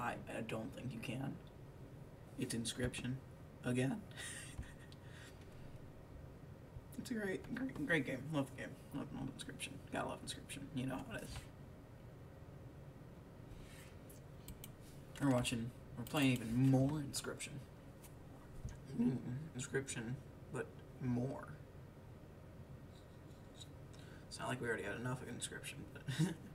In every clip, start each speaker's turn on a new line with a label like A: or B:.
A: I, I don't think you can. It's Inscryption. Again. it's a great, great, great game. Love the game. Love, love Inscryption. Gotta love Inscryption. You know how it is. We're watching, we're playing even more Inscryption. Mm, Inscryption, but more. It's not like we already had enough of Inscryption, but.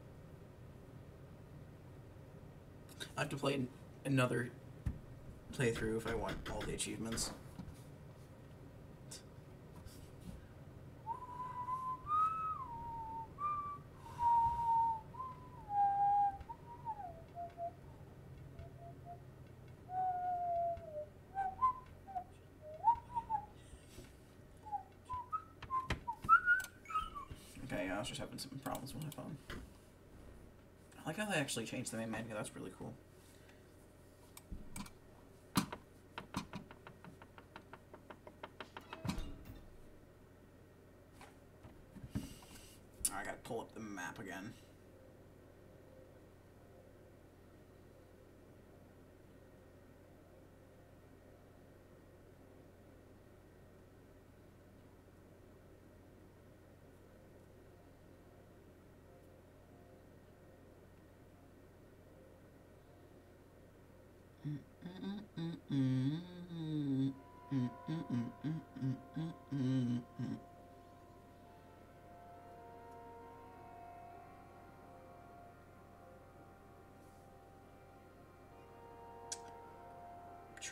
A: I have to play another playthrough if I want all the achievements. Okay, yeah, I was just having some problems with my phone. I like how they actually change the main menu. That's really cool. I gotta pull up the map again.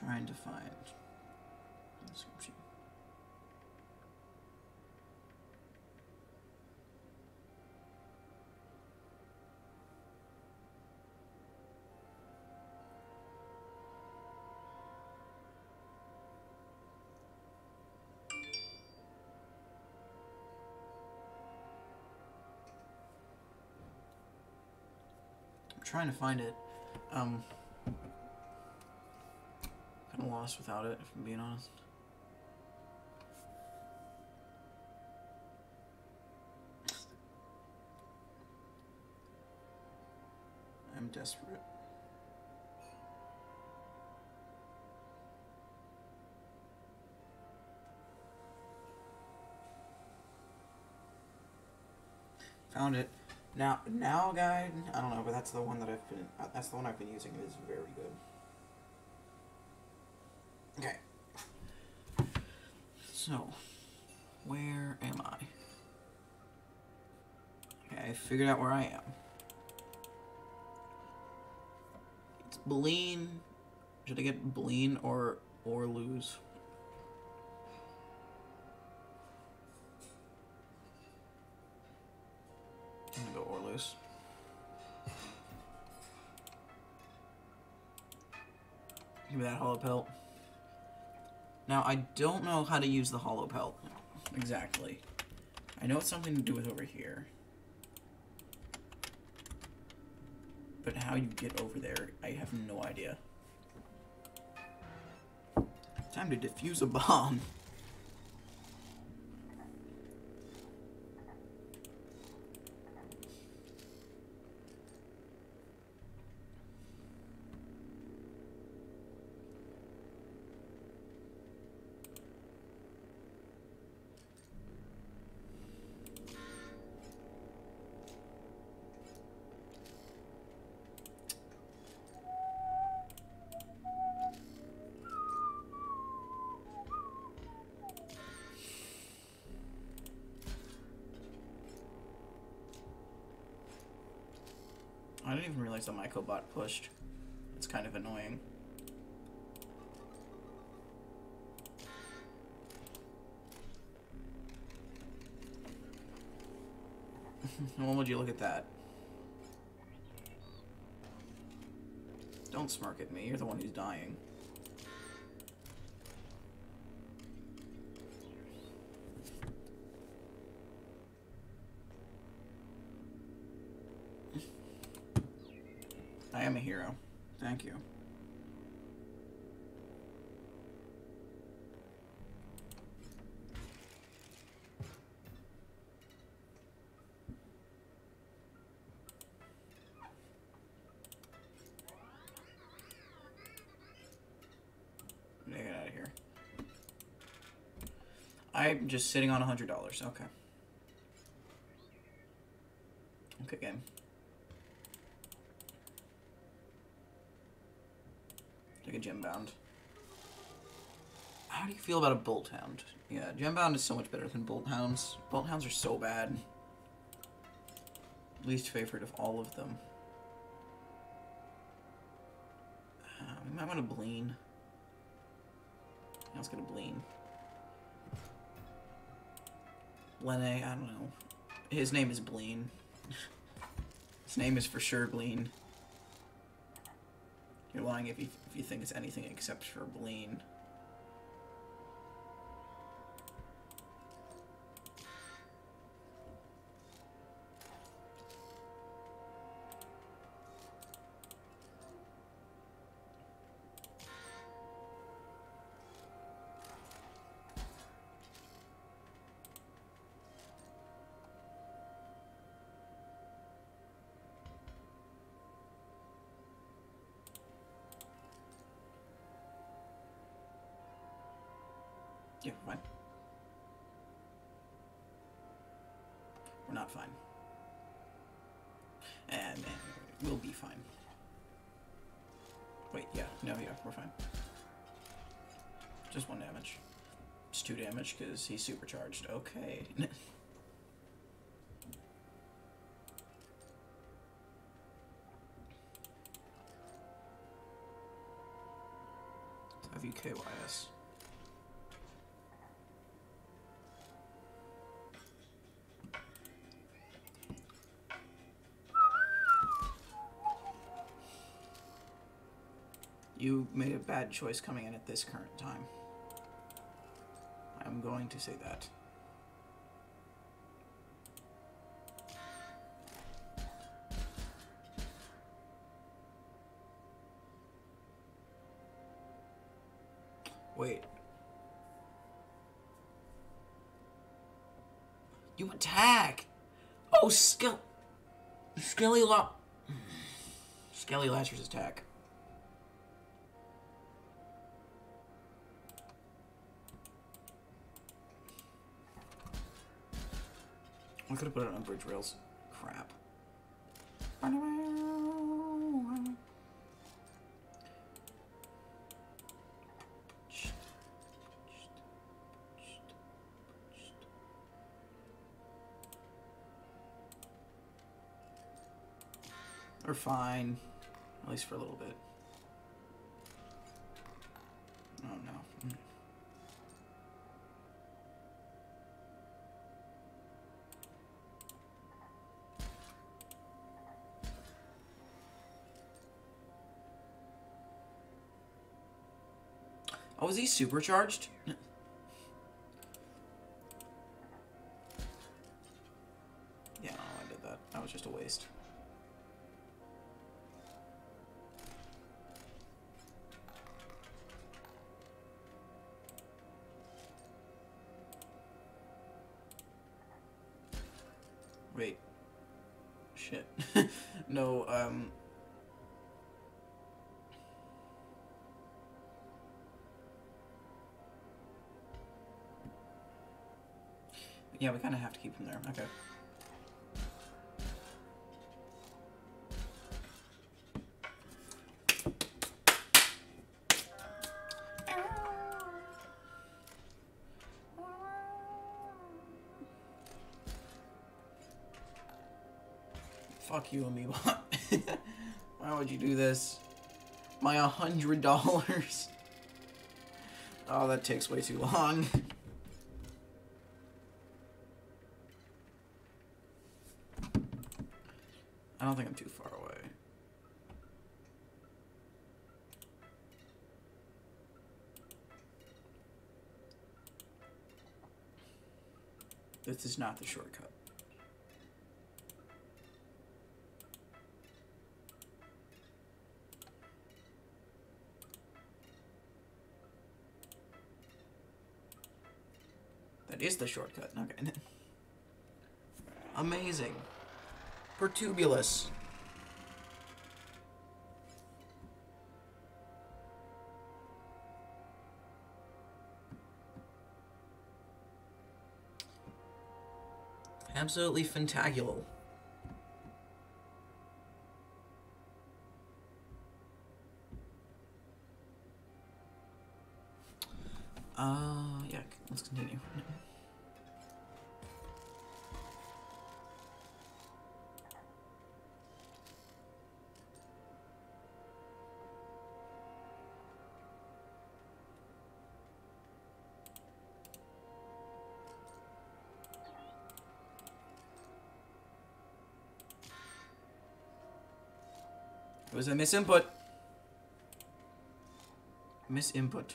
A: Trying to find description. I'm trying to find it. Um, lost without it, if I'm being honest. I'm desperate. Found it. Now, now guide. I don't know, but that's the one that I've been. uh, That's the one I've been using. It is very good. Okay. So, where am I? Okay, I figured out where I am. It's Bleene. Should I get Bleene or or lose? I'm gonna go Orlu's. Give me that hollow pelt. Now, I don't know how to use the hollow pelt exactly. I know it's something to do with over here. But how you get over there, I have no idea. Time to defuse a bomb. I didn't even realize the Mycobot pushed. It's kind of annoying. when would you look at that? Don't smirk at me. You're the one who's dying. I am a hero. Thank you. I'm just sitting on a hundred dollars. Okay. Okay, game. Take a gem bound. How do you feel about a bolt hound? Yeah, gem bound is so much better than bolt hounds. Bolt hounds are so bad. Least favorite of all of them. Uh, we might want to bleen. Let's get a bleen. Lene, I don't know. His name is Bleene. His name is for sure Bleene. You're lying if you, if you think it's anything except for Bleene. Yeah, fine. We're not fine. And, and we'll be fine. Wait, yeah, no, yeah, we're fine. Just one damage. It's two damage because he's supercharged. Okay. WKYS. You made a bad choice coming in at this current time. I'm going to say that. Wait. You attack! Oh, Skill... Skelly Lo... Skelly Latcher's attack. I could have put it on bridge rails. Crap. They're fine. At least for a little bit. Oh, is he supercharged? Yeah, we kind of have to keep him there. Okay. Fuck you, Amiibo. Why would you do this? My a hundred dollars. Oh, that takes way too long. I don't think I'm too far away. This is not the shortcut. That is the shortcut. Okay. Amazing. Pertubulus. Absolutely fantabular. Uh, yeah, let's continue. Was a misinput. Misinput.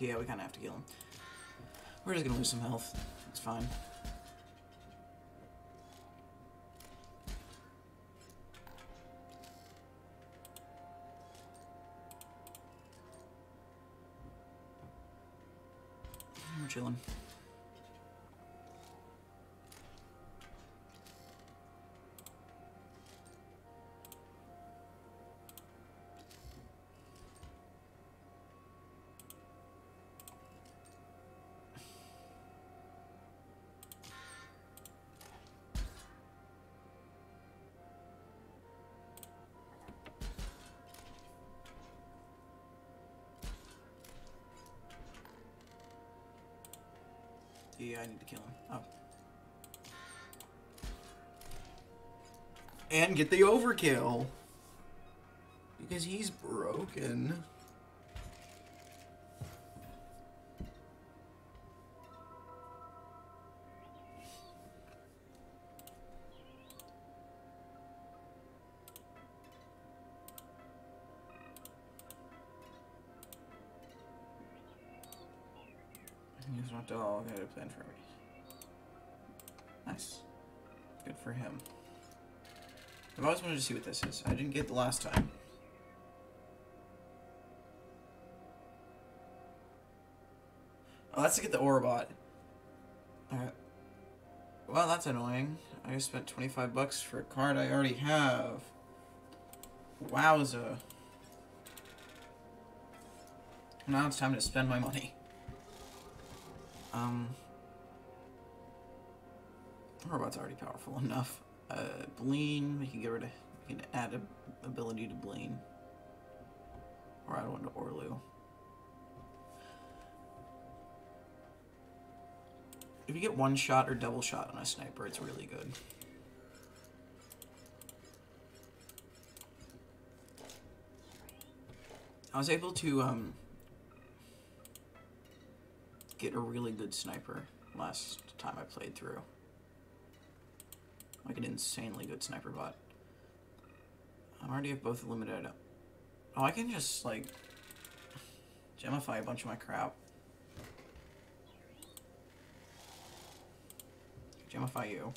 A: Yeah, we kind of have to kill him. We're just gonna lose some health. It's fine. We're chilling. Yeah, I need to kill him. Oh. And get the overkill. Because he's broken. All a plan for me. Nice. Good for him. I've always wanted to see what this is. I didn't get the last time. Oh, that's to get the Orbot. Alright. Well, that's annoying. I just spent 25 bucks for a card I already have. Wowza. Now it's time to spend my money. Um, Robot's already powerful enough. Uh, Bleene, we can get rid of, we can add a ability to Bleene. Or add one to Orlu. If you get one shot or double shot on a sniper, it's really good. I was able to, um, get a really good sniper last time I played through. Like an insanely good sniper bot. I already have both limited. Oh, I can just, like, gemify a bunch of my crap. Gemify you.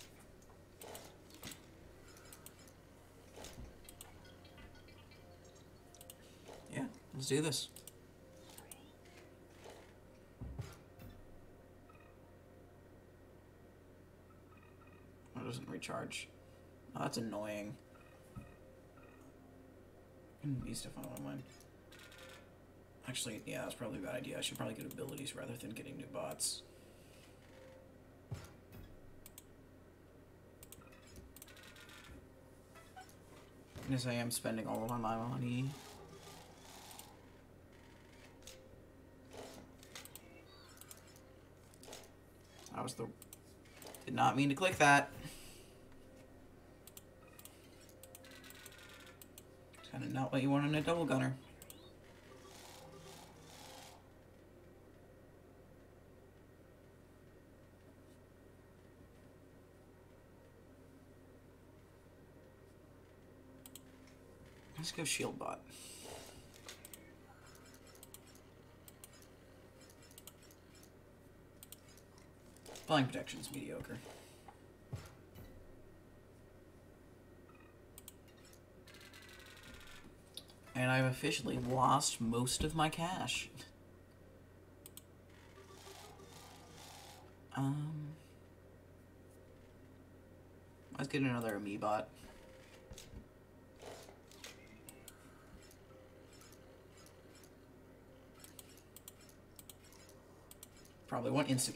A: Yeah, let's do this. Doesn't recharge. Oh, that's annoying. Be stuff one mine. Actually, yeah, that's probably a bad idea. I should probably get abilities rather than getting new bots. Yes, I am spending all of my money. I was the... Did not mean to click that. Not what you want in a double gunner. Let's go shield bot. Flying protection's mediocre. And I've officially lost most of my cash. Um, let's get another Amoebot. Probably one insta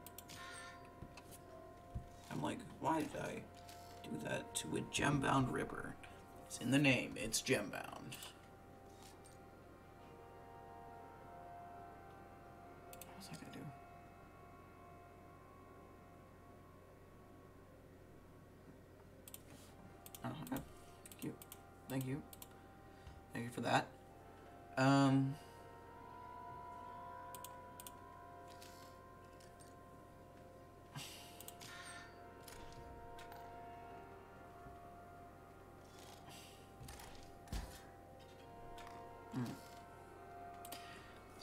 A: I'm like, why did I do that to a gembound ripper? It's in the name, it's gembound. What was I gonna do? Oh, okay. Thank you. Thank you. Thank you for that. Um.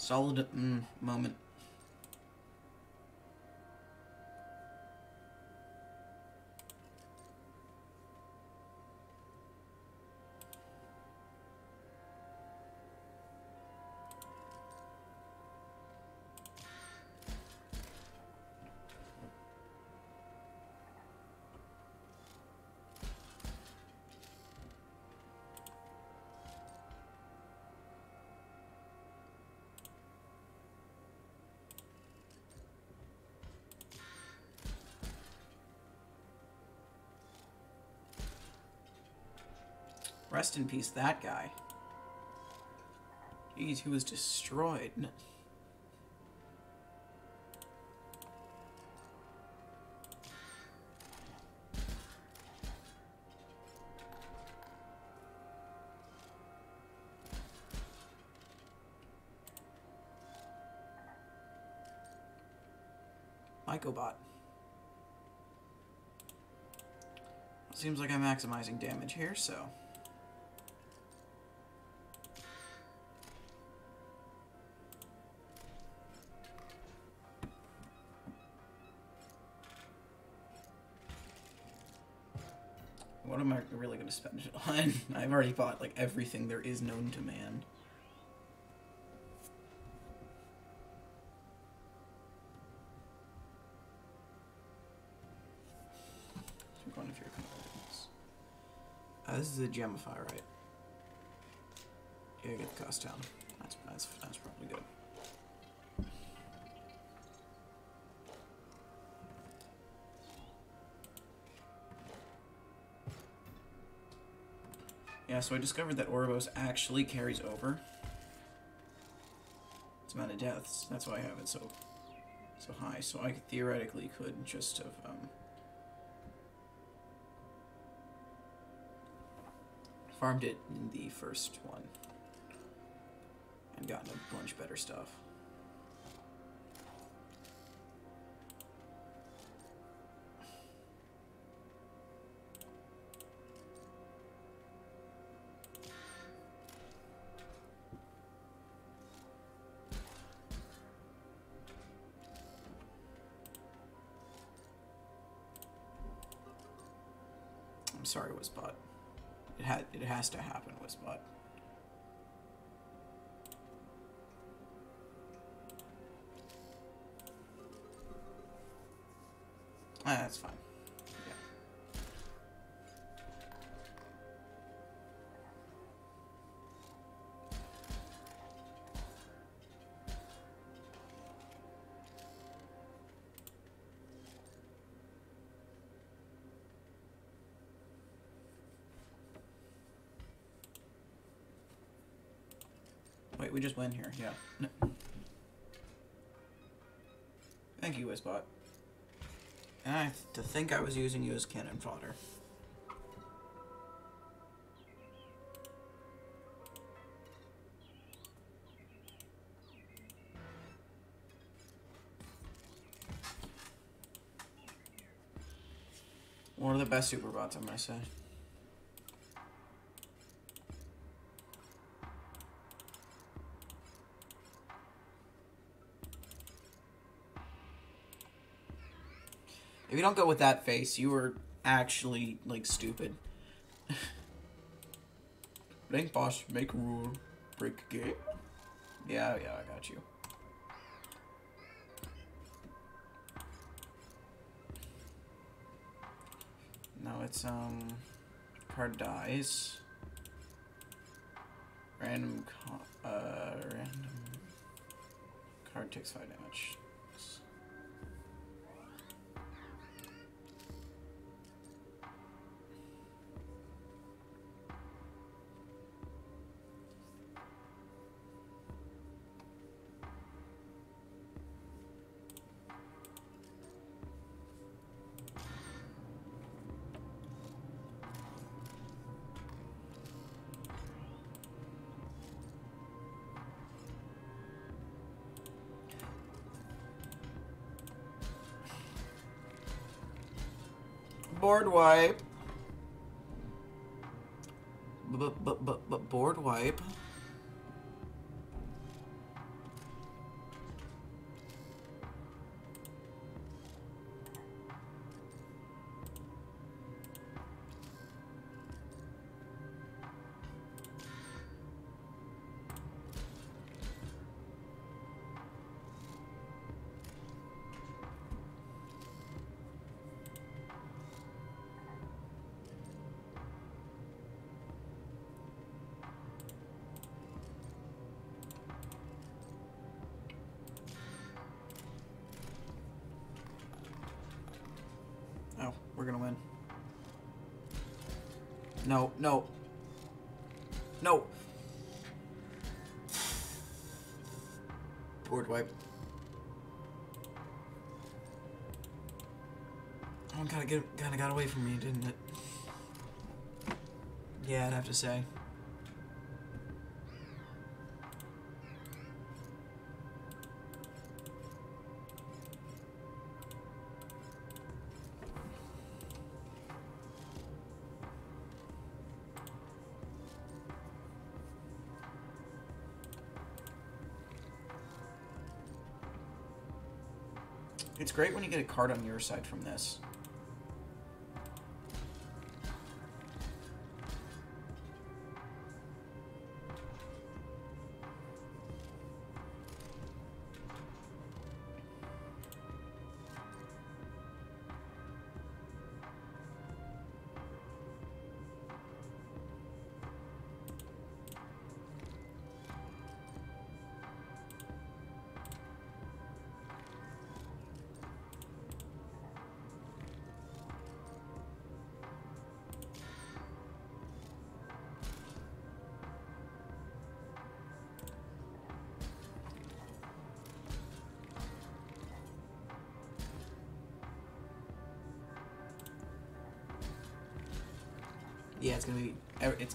A: Solid mm, moment. Rest in peace, that guy. Jeez, he was destroyed. Mycobot. Seems like I'm maximizing damage here, so... What am I really going to spend it on? I've already bought like everything there is known to man. One of your cards. Uh, this is a gemify, right? Yeah, get the cost down. That's that's that's probably good. Yeah, so I discovered that Ouroboros actually carries over its amount of deaths. That's why I have it so so high. So I theoretically could just have um, farmed it in the first one and gotten a bunch better stuff. Has to happen, Wizbot. Ah, Wait, we just win here. Yeah. No. Thank you, Wizbot. And I to think I was using you as cannon fodder. One of the best super bots, I might say. You don't go with that face, you are actually, like, stupid. Rank boss, make rule, break game. Yeah, yeah, I got you. No, it's, um, card dies. Random, uh, random card takes five damage. Board wipe. But but but but board wipe. We're gonna win. No, no. No. Board wipe. Oh, gotta get, kinda got away from me, didn't it? Yeah, I'd have to say. It's great when you get a card on your side from this.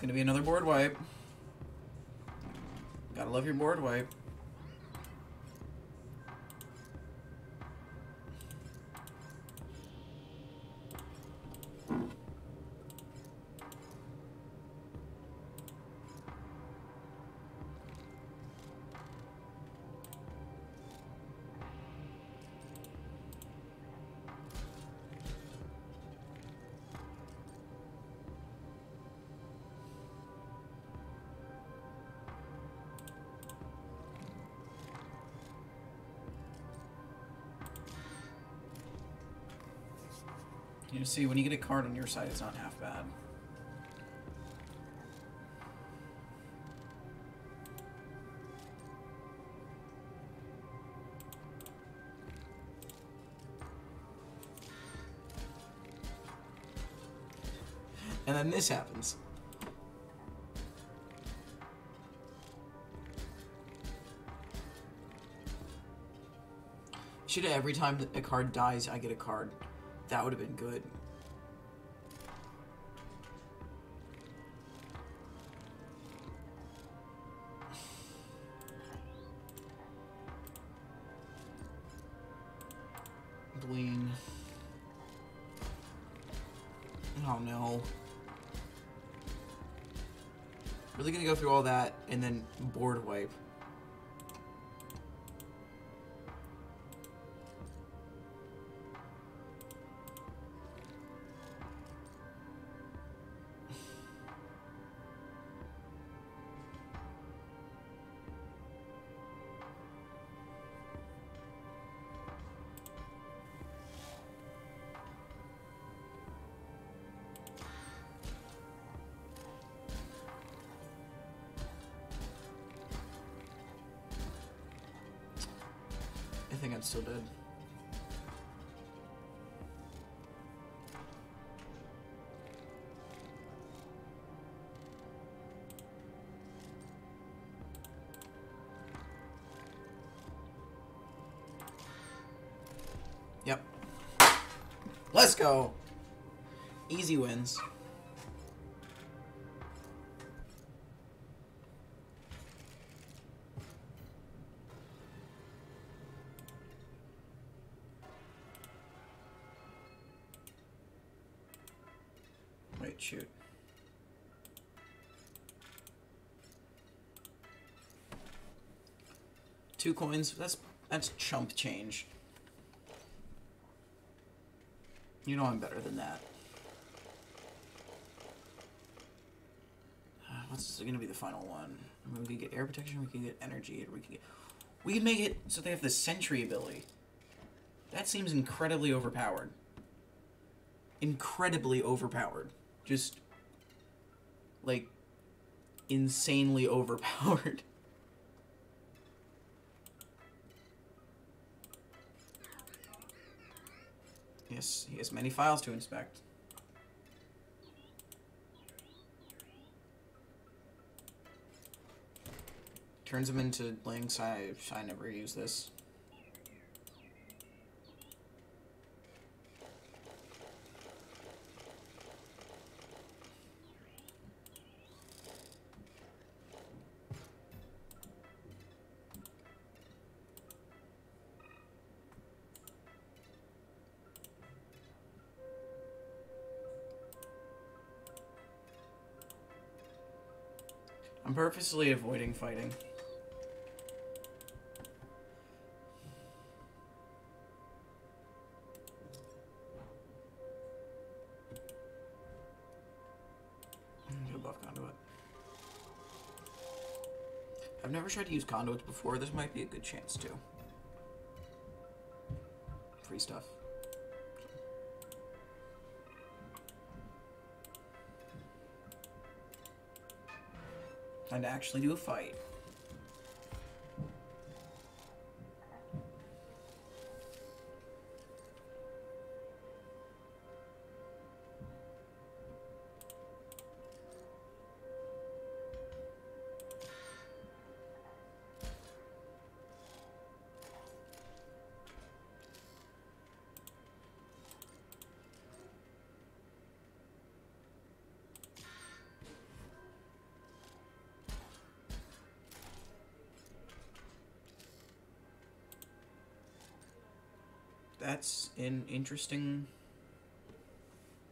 A: Gonna be another board wipe. Gotta love your board wipe. You see, when you get a card on your side, it's not half bad. And then this happens. Should every time a card dies, I get a card. That would have been good. Glean. Oh no. Really gonna go through all that and then board wipe. Let's go. Easy wins. Wait, shoot. Two coins. That's that's chump change. You know I'm better than that. Uh, What's gonna be the final one? I mean, we could get air protection. We could get energy. We could get. We could make it so they have the sentry ability. That seems incredibly overpowered. Incredibly overpowered. Just like insanely overpowered. Yes, he has many files to inspect. Turns him into links. I I never use this. I'm purposely avoiding fighting. Hmm, Above conduit. I've never tried to use conduits before. This might be a good chance to. Free stuff. And actually do a fight. An interesting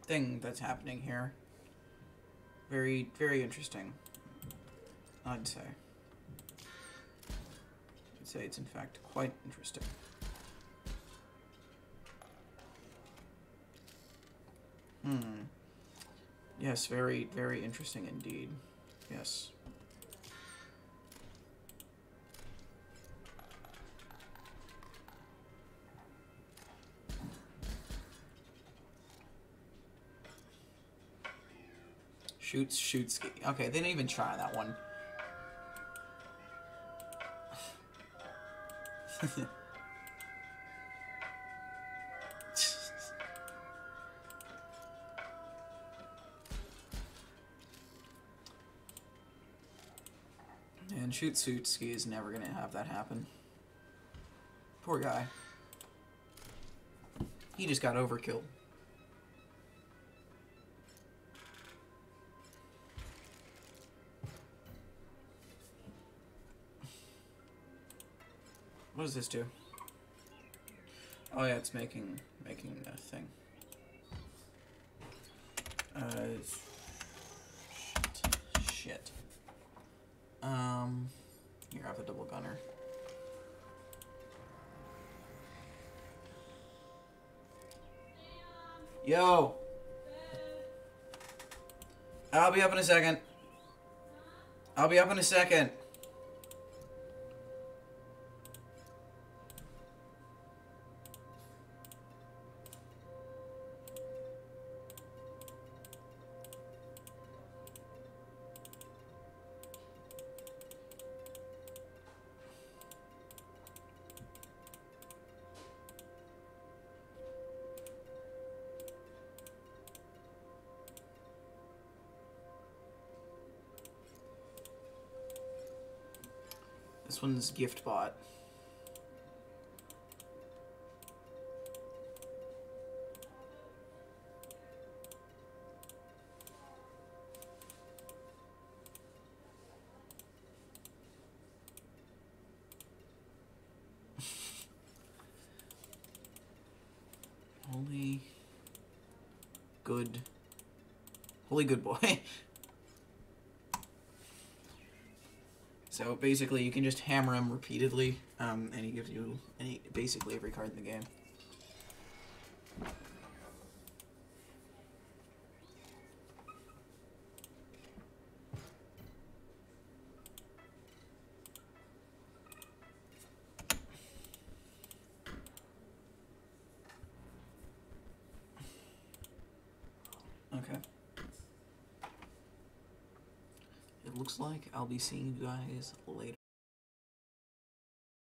A: thing that's happening here. Very, very interesting. I'd say. I'd say it's in fact quite interesting. Hmm. Yes, very, very interesting indeed. Yes. Shoots, shoots. Okay, they didn't even try that one. And shoot Suitski is never gonna have that happen. Poor guy. He just got overkill. What does this do? Oh yeah, it's making making a thing. Uh, shit. Shit. Um, I have a double gunner. Yo! I'll be up in a second. I'll be up in a second. This one's gift bot. Holy good. Holy good boy. basically, you can just hammer him repeatedly, um, and he gives you any basically every card in the game. Okay. It looks like I'll be seeing you guys later.